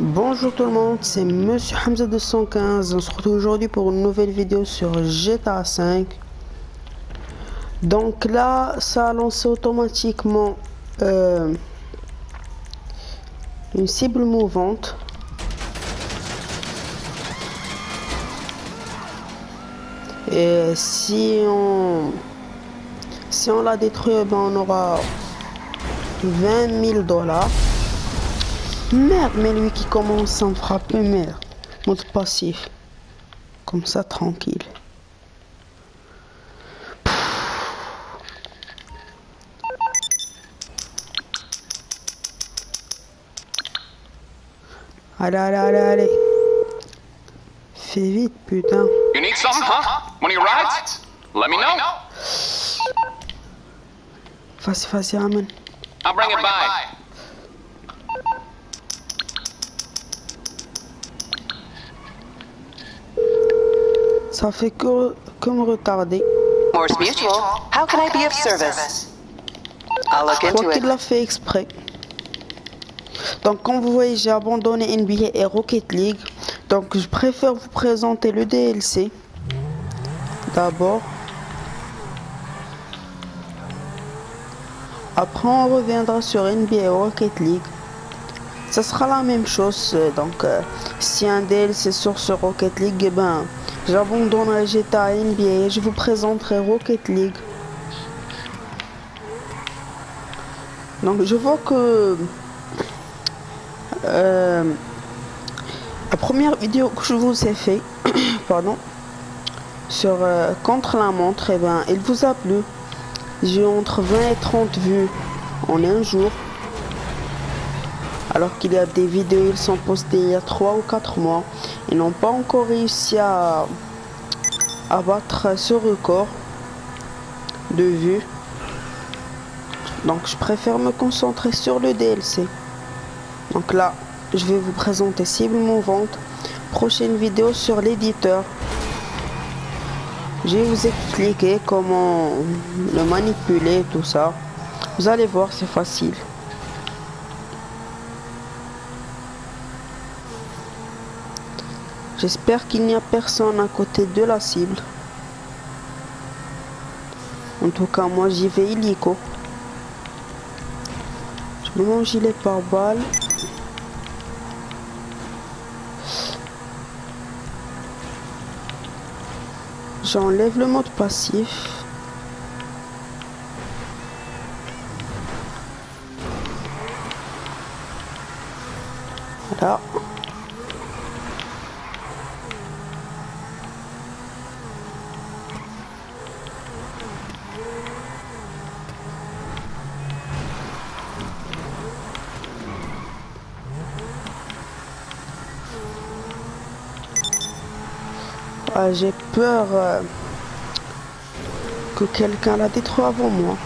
Bonjour tout le monde, c'est Monsieur Hamza 215. On se retrouve aujourd'hui pour une nouvelle vidéo sur GTA 5. Donc là, ça a lancé automatiquement euh, une cible mouvante. Et si on si on la détruit, eh ben on aura 20 000 dollars. Merde, mais lui qui commence à me frapper, merde. Mode passif. Comme ça, tranquille. Allez, allez, allez, allez. Fais vite, putain. You need some, huh? One of your rides? Let me know. Vas-y, vas-y, ramène. I'll bring it by. Ça fait que, que me retarder. Morse Mutual, how can I be of service? I'll look Je into crois it. qu'il l'a fait exprès. Donc comme vous voyez, j'ai abandonné NBA et Rocket League. Donc je préfère vous présenter le DLC. D'abord. Après on reviendra sur NBA et Rocket League. Ça sera la même chose. euh, Donc euh, si un DLC sort sur Rocket League, eh ben j'abandonnerai GTA NBA et je vous présenterai Rocket League. Donc je vois que euh, la première vidéo que je vous ai fait, pardon, sur euh, contre la montre, et ben, il vous a plu. J'ai entre 20 et 30 vues en un jour. Alors qu'il y a des vidéos, ils sont postées il y a 3 ou 4 mois. Ils n'ont pas encore réussi à, à battre ce record de vues. Donc je préfère me concentrer sur le DLC. Donc là, je vais vous présenter cible mouvante. Prochaine vidéo sur l'éditeur. Je vais vous expliquer comment le manipuler, tout ça. Vous allez voir, c'est facile. J'espère qu'il n'y a personne à côté de la cible. En tout cas, moi j'y vais illico. Je me mon gilet par balle. J'enlève le mode passif. Voilà. Ah, J'ai peur euh, que quelqu'un la détruise avant moi.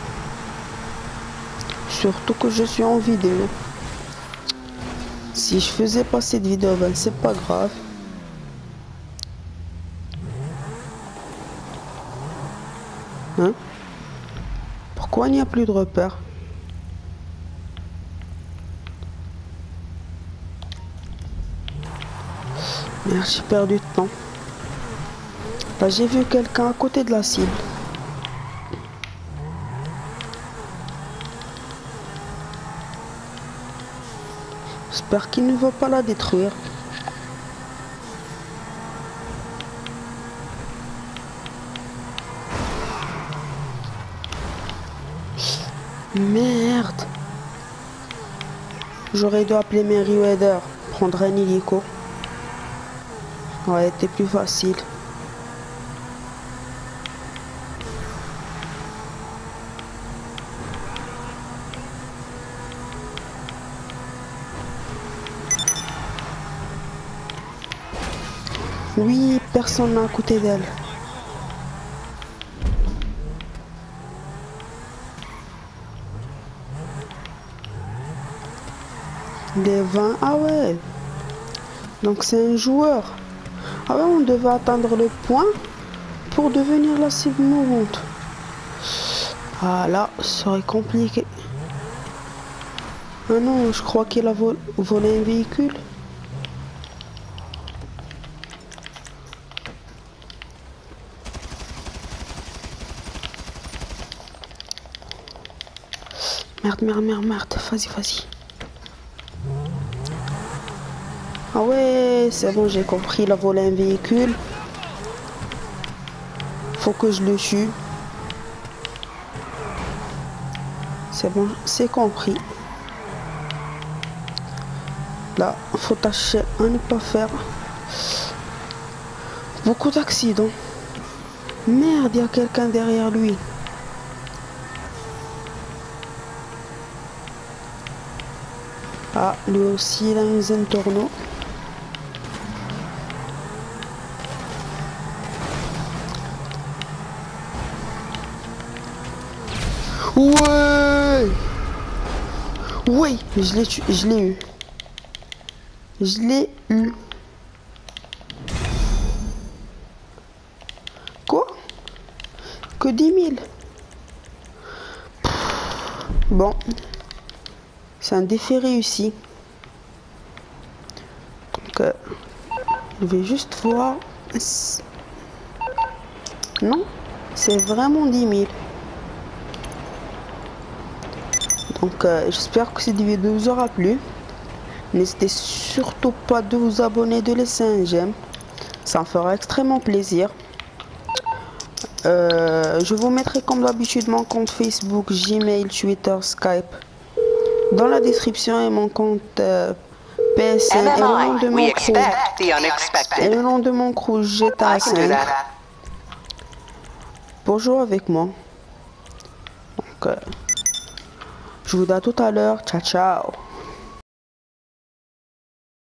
Surtout que je suis en vidéo. Si je faisais pas cette vidéo, ben c'est pas grave. Hein? Pourquoi il n'y a plus de repères? Merde, j'ai perdu de temps. J'ai vu quelqu'un à côté de la cible. J'espère qu'il ne va pas la détruire. Merde. J'aurais dû appeler Meriwether, prendre un hélico. Aurait été plus facile. Oui, personne n'a à côté d'elle. Les 20, ah ouais. Donc c'est un joueur. Ah ouais, on devait atteindre le point pour devenir la cible mourante. Ah là, ça serait compliqué. Ah non, je crois qu'il a vol- volé un véhicule. Merde, merde, merde, merde. Vas-y, vas-y. Ah ouais, c'est bon, j'ai compris. Il a volé un véhicule. Faut que je le tue. C'est bon, c'est compris. Là, faut tâcher à ne pas faire beaucoup d'accidents. Merde, il y a quelqu'un derrière lui. Ah, lui aussi, il a une tourneau. Ouais Oui, je l'ai je l'ai eu. Je l'ai eu. Quoi? Que 10 000 Bon. C'est un défi réussi. Euh, je vais juste voir. Non, c'est vraiment 10 000. Donc, euh, j'espère que cette vidéo vous aura plu. N'hésitez surtout pas de vous abonner, de laisser un j'aime. Ça me fera extrêmement plaisir. Euh, je vous mettrai comme d'habitude mon compte Facebook, Gmail, Twitter, Skype dans la description et mon compte euh, PSN et le nom de mon crew. Et le nom de mon crew GTA 5. Bonjour avec moi. Donc, euh, je vous dis à tout à l'heure. Ciao, ciao.